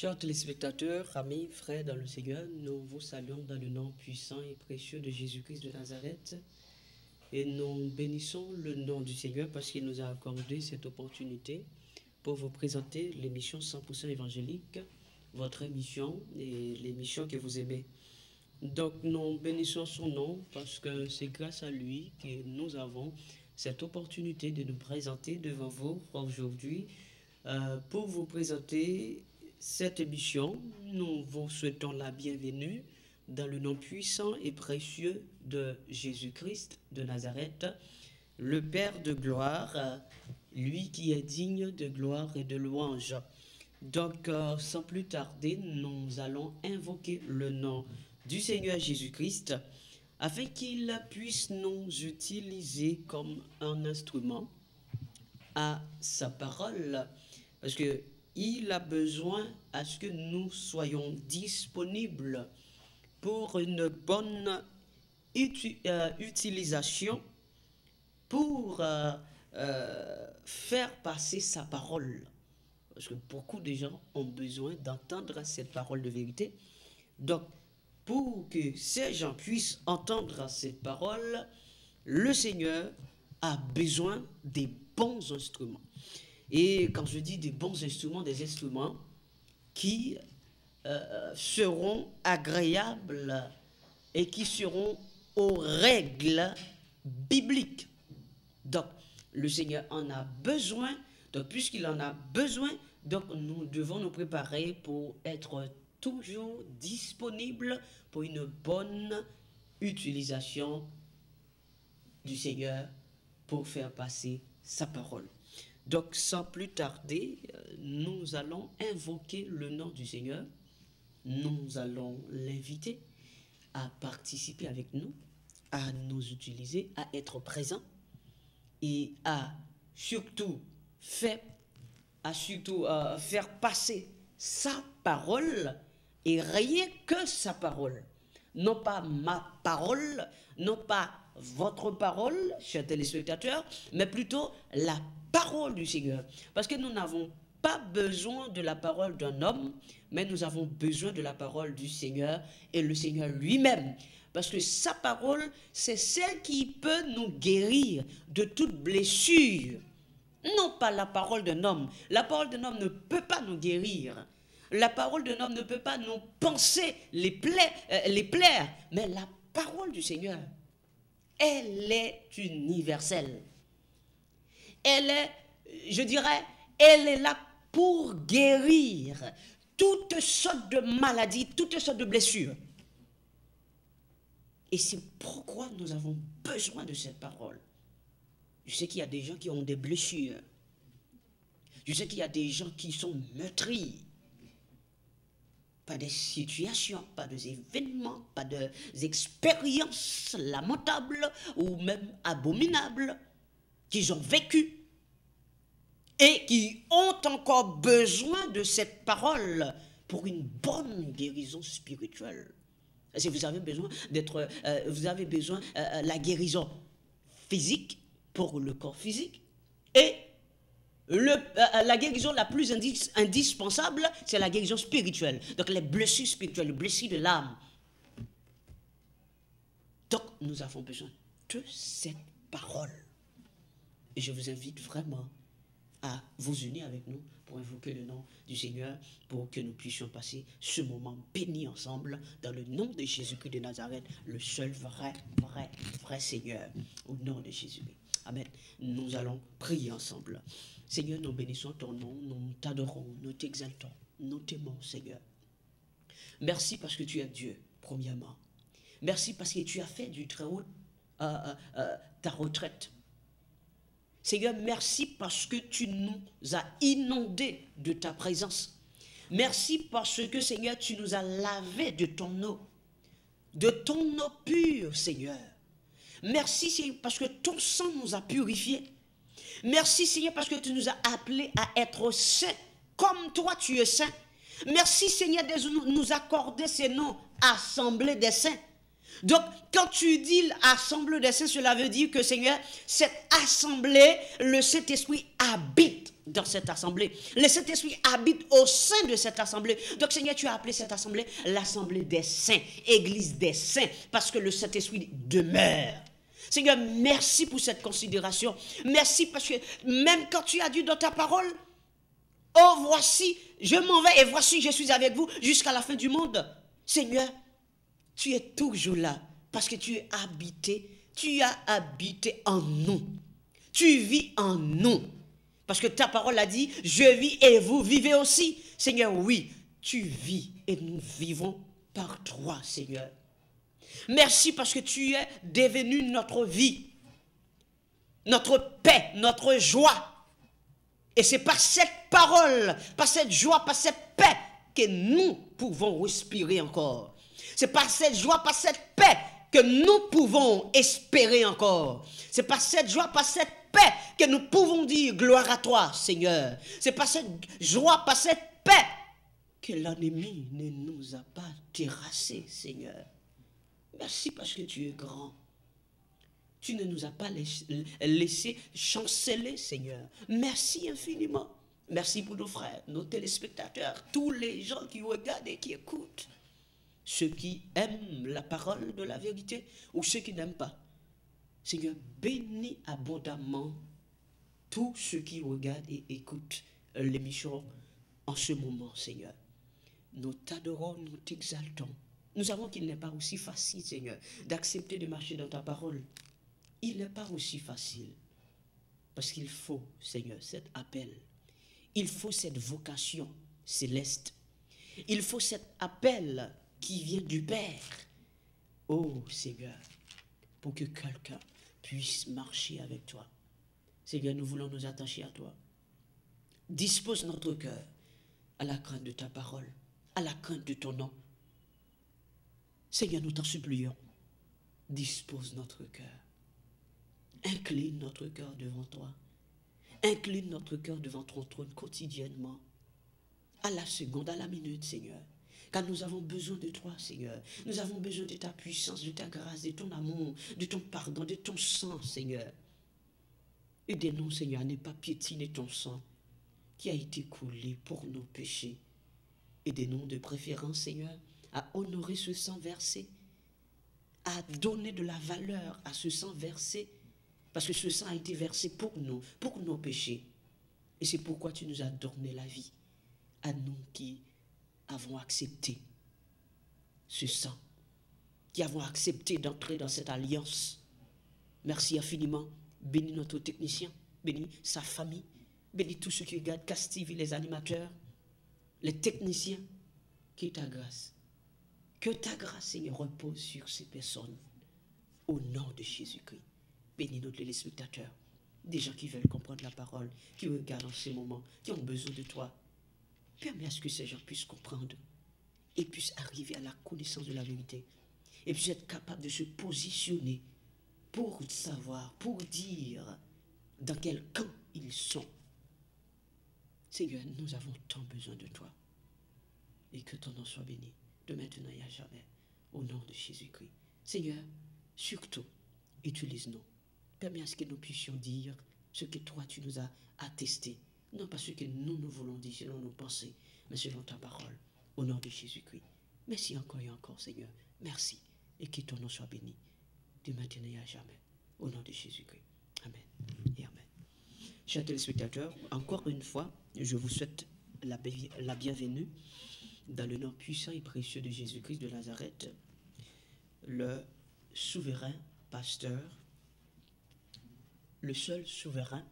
Chers téléspectateurs, amis, frères dans le Seigneur, nous vous saluons dans le nom puissant et précieux de Jésus-Christ de Nazareth. Et nous bénissons le nom du Seigneur parce qu'il nous a accordé cette opportunité pour vous présenter l'émission 100% évangélique, votre émission et l'émission que vous aimez. Donc nous bénissons son nom parce que c'est grâce à lui que nous avons cette opportunité de nous présenter devant vous aujourd'hui euh, pour vous présenter cette émission. Nous vous souhaitons la bienvenue dans le nom puissant et précieux de Jésus-Christ de Nazareth, le Père de gloire, lui qui est digne de gloire et de louange. Donc, euh, sans plus tarder, nous allons invoquer le nom du Seigneur Jésus-Christ afin qu'il puisse nous utiliser comme un instrument à sa parole. Parce que il a besoin à ce que nous soyons disponibles pour une bonne euh, utilisation, pour euh, euh, faire passer sa parole. Parce que beaucoup de gens ont besoin d'entendre cette parole de vérité. Donc, pour que ces gens puissent entendre cette parole, le Seigneur a besoin des bons instruments. Et quand je dis des bons instruments, des instruments qui euh, seront agréables et qui seront aux règles bibliques. Donc, le Seigneur en a besoin. Donc, puisqu'il en a besoin, donc nous devons nous préparer pour être toujours disponibles pour une bonne utilisation du Seigneur pour faire passer sa parole. Donc, sans plus tarder, euh, nous allons invoquer le nom du Seigneur. Nous allons l'inviter à participer avec nous, à nous utiliser, à être présent et à surtout faire, à surtout euh, faire passer sa parole et rien que sa parole. Non pas ma parole, non pas votre parole, chers téléspectateurs, mais plutôt la parole du Seigneur. Parce que nous n'avons pas besoin de la parole d'un homme, mais nous avons besoin de la parole du Seigneur et le Seigneur lui-même. Parce que sa parole, c'est celle qui peut nous guérir de toute blessure. Non pas la parole d'un homme. La parole d'un homme ne peut pas nous guérir. La parole d'un homme ne peut pas nous penser les plaies, euh, les plaire. Mais la parole du Seigneur, elle est universelle elle est, je dirais, elle est là pour guérir toutes sortes de maladies, toutes sortes de blessures. Et c'est pourquoi nous avons besoin de cette parole. Je sais qu'il y a des gens qui ont des blessures. Je sais qu'il y a des gens qui sont meurtris. Pas des situations, pas des événements, pas des expériences lamentables ou même abominables qu'ils ont vécu et qui ont encore besoin de cette parole pour une bonne guérison spirituelle. Si vous avez besoin d'être, euh, vous avez besoin de euh, la guérison physique pour le corps physique et euh, la guérison la plus indispensable, c'est la guérison spirituelle. Donc les blessures spirituelles, les blessures de l'âme. Donc nous avons besoin de cette parole. Et je vous invite vraiment à vous unir avec nous pour invoquer le nom du Seigneur, pour que nous puissions passer ce moment béni ensemble dans le nom de Jésus-Christ de Nazareth, le seul vrai, vrai, vrai Seigneur, au nom de Jésus. Amen. Nous allons prier ensemble. Seigneur, nous bénissons ton nom, nous t'adorons, nous t'exaltons, nous t'aimons, Seigneur. Merci parce que tu es Dieu, premièrement. Merci parce que tu as fait du très haut euh, euh, euh, ta retraite Seigneur, merci parce que tu nous as inondés de ta présence. Merci parce que, Seigneur, tu nous as lavés de ton eau, de ton eau pure, Seigneur. Merci, Seigneur, parce que ton sang nous a purifiés. Merci, Seigneur, parce que tu nous as appelés à être saints, comme toi tu es saint. Merci, Seigneur, de nous accorder ces noms, assemblée des saints. Donc, quand tu dis assemblée des saints, cela veut dire que, Seigneur, cette assemblée, le Saint-Esprit habite dans cette assemblée. Le Saint-Esprit habite au sein de cette assemblée. Donc, Seigneur, tu as appelé cette assemblée l'assemblée des saints, église des saints, parce que le Saint-Esprit demeure. Seigneur, merci pour cette considération. Merci parce que même quand tu as dit dans ta parole, oh voici, je m'en vais et voici, je suis avec vous jusqu'à la fin du monde. Seigneur, tu es toujours là parce que tu es habité, tu as habité en nous. Tu vis en nous. Parce que ta parole a dit, je vis et vous vivez aussi. Seigneur, oui, tu vis et nous vivons par toi, Seigneur. Merci parce que tu es devenu notre vie, notre paix, notre joie. Et c'est par cette parole, par cette joie, par cette paix que nous pouvons respirer encore. C'est par cette joie, par cette paix que nous pouvons espérer encore. C'est par cette joie, par cette paix que nous pouvons dire gloire à toi, Seigneur. C'est par cette joie, par cette paix que l'ennemi ne nous a pas terrassés, Seigneur. Merci parce que tu es grand. Tu ne nous as pas laissé chanceler, Seigneur. Merci infiniment. Merci pour nos frères, nos téléspectateurs, tous les gens qui regardent et qui écoutent ceux qui aiment la parole de la vérité ou ceux qui n'aiment pas. Seigneur, bénis abondamment tous ceux qui regardent et écoutent l'émission en ce moment, Seigneur. Nous t'adorons, nous t'exaltons. Nous savons qu'il n'est pas aussi facile, Seigneur, d'accepter de marcher dans ta parole. Il n'est pas aussi facile. Parce qu'il faut, Seigneur, cet appel. Il faut cette vocation céleste. Il faut cet appel qui vient du Père. Oh Seigneur, pour que quelqu'un puisse marcher avec toi. Seigneur, nous voulons nous attacher à toi. Dispose notre cœur à la crainte de ta parole, à la crainte de ton nom. Seigneur, nous t'en supplions. Dispose notre cœur. Incline notre cœur devant toi. Incline notre cœur devant ton trône quotidiennement. À la seconde, à la minute, Seigneur. Car nous avons besoin de toi, Seigneur. Nous avons besoin de ta puissance, de ta grâce, de ton amour, de ton pardon, de ton sang, Seigneur. Aidez-nous, Seigneur, à ne pas piétiner ton sang qui a été coulé pour nos péchés. Aidez-nous de préférence, Seigneur, à honorer ce sang versé, à donner de la valeur à ce sang versé, parce que ce sang a été versé pour nous, pour nos péchés. Et c'est pourquoi tu nous as donné la vie, à nous qui avons accepté ce sang, qui avons accepté d'entrer dans cette alliance. Merci infiniment. Bénis notre technicien, bénis sa famille, bénis tous ceux qui regardent Castive, les animateurs, les techniciens. Que ta grâce, que ta grâce, Seigneur, repose sur ces personnes. Au nom de Jésus-Christ. Bénis nos téléspectateurs, des gens qui veulent comprendre la parole, qui regardent en ces moments, qui ont besoin de toi. Permets à ce que ces gens puissent comprendre et puissent arriver à la connaissance de la vérité et puissent être capables de se positionner pour savoir, pour dire dans quel camp ils sont. Seigneur, nous avons tant besoin de toi. Et que ton nom soit béni, de maintenant et à jamais, au nom de Jésus-Christ. Seigneur, surtout, utilise-nous. Permets à ce que nous puissions dire ce que toi tu nous as attesté non pas ce que nous nous voulons dire selon nos pensées, mais selon ta parole. Au nom de Jésus-Christ. Merci encore et encore, Seigneur. Merci. Et que ton nom soit béni. De maintenant et à jamais. Au nom de Jésus-Christ. Amen. Et Amen. Chers téléspectateurs, encore une fois, je vous souhaite la, la bienvenue dans le nom puissant et précieux de Jésus-Christ de Nazareth, le souverain pasteur, le seul souverain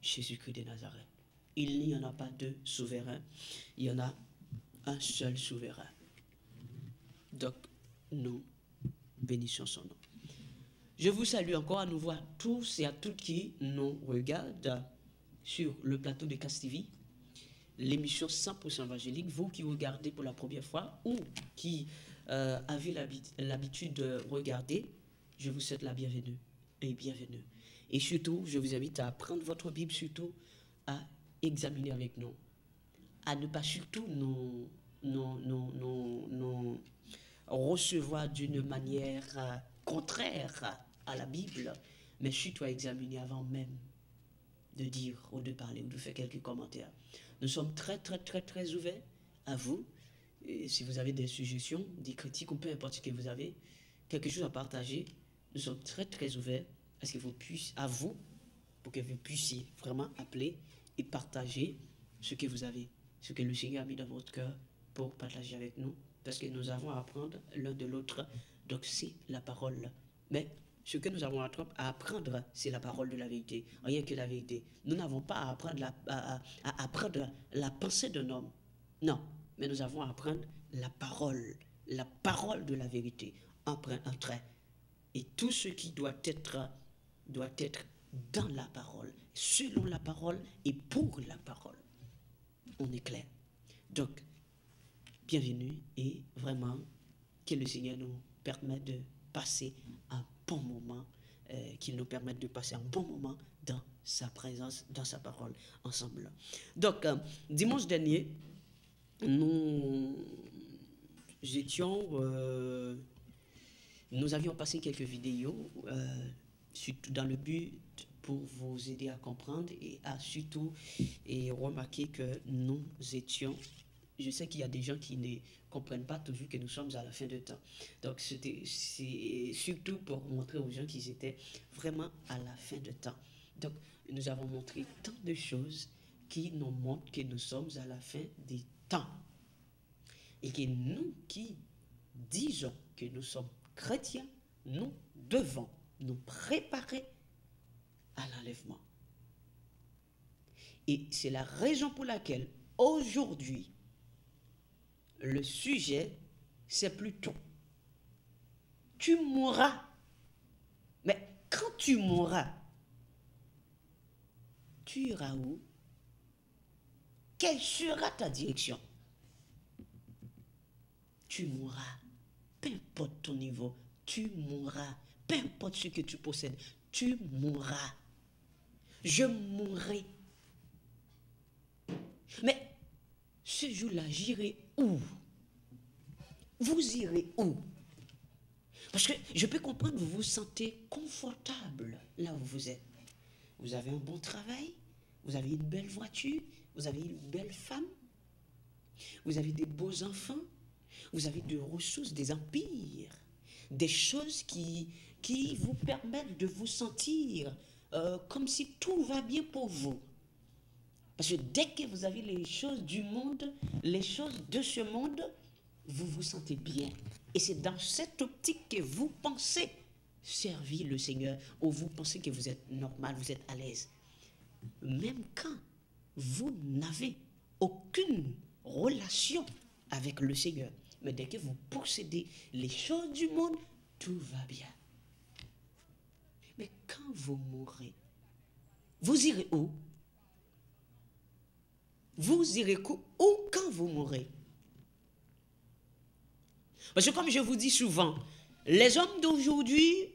Jésus-Christ de Nazareth. Il n'y en a pas deux souverains, il y en a un seul souverain. Donc, nous bénissons son nom. Je vous salue encore à nouveau à tous et à toutes qui nous regardent sur le plateau de Castivi, l'émission 100% évangélique, vous qui regardez pour la première fois ou qui euh, avez l'habitude de regarder, je vous souhaite la bienvenue et bienvenue. Et surtout, je vous invite à prendre votre Bible, surtout à examiner avec nous. À ne pas surtout nous, nous, nous, recevoir d'une manière euh, contraire à la Bible, mais suis toi examiner avant même de dire ou de parler ou de faire quelques commentaires. Nous sommes très, très, très, très ouverts à vous. Et si vous avez des suggestions, des critiques ou peu importe ce que vous avez, quelque chose à partager, nous sommes très, très ouverts à ce que vous puissiez, à vous, pour que vous puissiez vraiment appeler et partager ce que vous avez, ce que le Seigneur a mis dans votre cœur pour partager avec nous, parce que nous avons à apprendre l'un de l'autre. Donc c'est la parole. Mais ce que nous avons à apprendre, c'est la parole de la vérité, rien que la vérité. Nous n'avons pas à apprendre la, à, apprendre la pensée d'un homme. Non, mais nous avons à apprendre la parole, la parole de la vérité, un, un trait. Et tout ce qui doit être, doit être dans la parole, selon la parole et pour la parole. On est clair. Donc, bienvenue et vraiment que le Seigneur nous permette de passer un bon moment, euh, qu'il nous permette de passer un bon moment dans sa présence, dans sa parole ensemble. Donc, euh, dimanche dernier, nous étions, euh, nous avions passé quelques vidéos, surtout dans le but pour vous aider à comprendre et à surtout et remarquer que nous étions je sais qu'il y a des gens qui ne comprennent pas toujours que nous sommes à la fin de temps. Donc, c'est surtout pour montrer aux gens qu'ils étaient vraiment à la fin de temps. Donc, nous avons montré tant de choses qui nous montrent que nous sommes à la fin des temps. Et que nous qui disons que nous sommes chrétiens, nous devons nous préparer à l'enlèvement. Et c'est la raison pour laquelle aujourd'hui, le sujet, c'est plutôt tu mourras. Mais quand tu mourras, tu iras où? Quelle sera ta direction? Tu mourras. Peu importe ton niveau, tu mourras. Peu importe ce que tu possèdes, tu mourras. Je mourrai. Mais ce jour-là, j'irai où? Vous irez où? Parce que je peux comprendre, vous vous sentez confortable là où vous êtes. Vous avez un bon travail, vous avez une belle voiture, vous avez une belle femme, vous avez des beaux enfants, vous avez des ressources, des empires, des choses qui, qui vous permettent de vous sentir euh, comme si tout va bien pour vous. Parce que dès que vous avez les choses du monde, les choses de ce monde, vous vous sentez bien. Et c'est dans cette optique que vous pensez servir le Seigneur ou vous pensez que vous êtes normal, vous êtes à l'aise. Même quand vous n'avez aucune relation avec le Seigneur, mais dès que vous possédez les choses du monde, tout va bien. Mais quand vous mourrez, vous irez où? Vous irez où quand vous mourrez. Parce que comme je vous dis souvent, les hommes d'aujourd'hui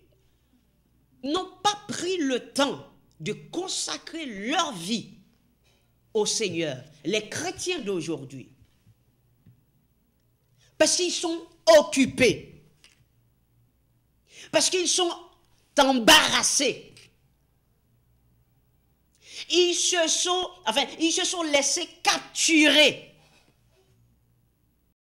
n'ont pas pris le temps de consacrer leur vie au Seigneur, les chrétiens d'aujourd'hui. Parce qu'ils sont occupés. Parce qu'ils sont embarrassés ils se sont, enfin, ils se sont laissés capturer